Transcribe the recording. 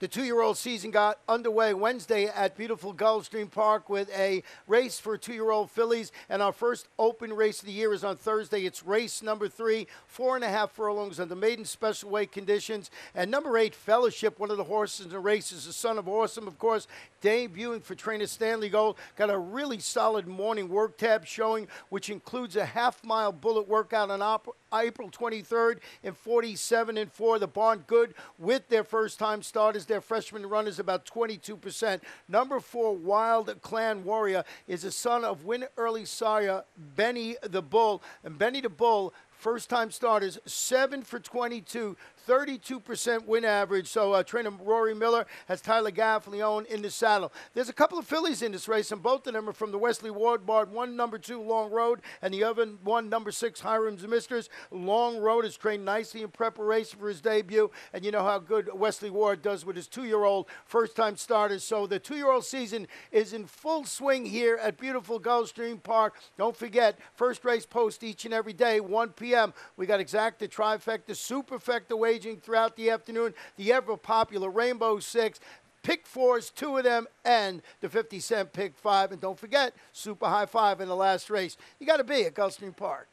The two year old season got underway Wednesday at beautiful Gulfstream Park with a race for two year old fillies. And our first open race of the year is on Thursday. It's race number three, four and a half furlongs under maiden special weight conditions. And number eight, Fellowship, one of the horses in the race, is the son of Awesome, of course, debuting for trainer Stanley Gold. Got a really solid morning work tab showing, which includes a half mile bullet workout on op- April 23rd in 47 and 4. The barn good with their first time starters their freshman run is about 22%. Number four, Wild Clan Warrior, is a son of Win Early Sire, Benny the Bull. And Benny the Bull First time starters, 7 for 22, 32% win average. So uh, trainer Rory Miller has Tyler Gaffalione in the saddle. There's a couple of fillies in this race, and both of them are from the Wesley Ward Barred. One number two, Long Road, and the other one, number six, Hiram's Mistress. Long Road is trained nicely in preparation for his debut, and you know how good Wesley Ward does with his two-year-old first-time starters. So the two-year-old season is in full swing here at beautiful Gulfstream Park. Don't forget, first race post each and every day, 1 p.m p.m. We got exacta, trifecta, superfecta waging throughout the afternoon. The ever popular Rainbow Six. Pick fours, two of them, and the 50 cent pick five. And don't forget, super high five in the last race. You got to be at Gulfstream Park.